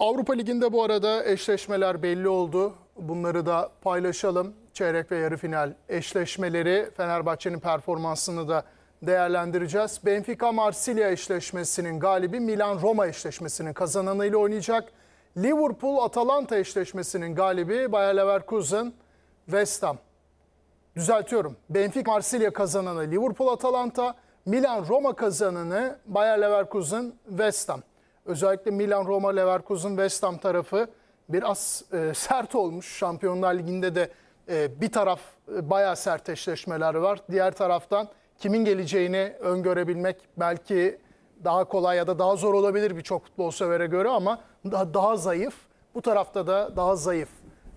Avrupa Ligi'nde bu arada eşleşmeler belli oldu. Bunları da paylaşalım. Çeyrek ve yarı final eşleşmeleri Fenerbahçe'nin performansını da değerlendireceğiz. Benfica Marsilya eşleşmesinin galibi Milan Roma eşleşmesinin kazananıyla oynayacak. Liverpool Atalanta eşleşmesinin galibi Bayer Leverkusen West Ham. Düzeltiyorum. Benfica Marsilya kazananı Liverpool Atalanta, Milan Roma kazananı Bayer Leverkusen West Ham. Özellikle Milan Roma Leverkusen West Ham tarafı biraz e, sert olmuş. Şampiyonlar Ligi'nde de e, bir taraf e, bayağı sert eşleşmeler var. Diğer taraftan kimin geleceğini öngörebilmek belki daha kolay ya da daha zor olabilir birçok futbol severe göre ama daha, daha zayıf. Bu tarafta da daha zayıf.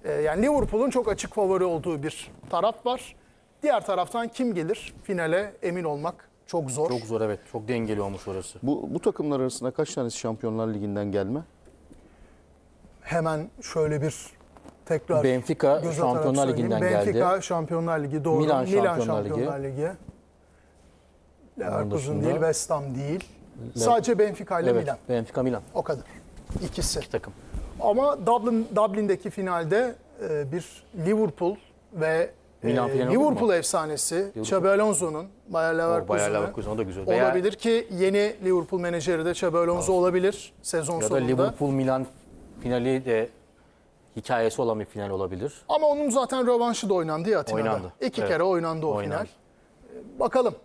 Ee, yani Liverpool'un çok açık favori olduğu bir taraf var. Diğer taraftan kim gelir finale emin olmak çok zor. Çok zor evet. Çok dengeli olmuş orası. Bu, bu takımlar arasında kaç tanesi Şampiyonlar Ligi'nden gelme? Hemen şöyle bir tekrar Benfica göz Şampiyonlar. Ligi'nden Benfica geldi. Şampiyonlar Ligi doğru. Milan Şampiyonlar Şampiyonlar Ligi. Leverkusen dışında- değil, West Ham değil. Sadece Benfica ile Evet. Milan. Benfica Milan. O kadar. İkisi. İki takım. Ama Dublin Dublin'deki finalde e, bir Liverpool ve Milan finali olur Liverpool efsanesi Xabi Alonso'nun Bayer Leverkusen'ı da güzel. Olabilir ki yeni Liverpool menajeri de Xabi Alonso olabilir sezon Ya da sonunda. Liverpool Milan finali de hikayesi olan bir final olabilir. Ama onun zaten rövanşı da oynandı ya Atina'da. Oynandı. İki Evet. kere oynandı o Oynandı. final. E, Bakalım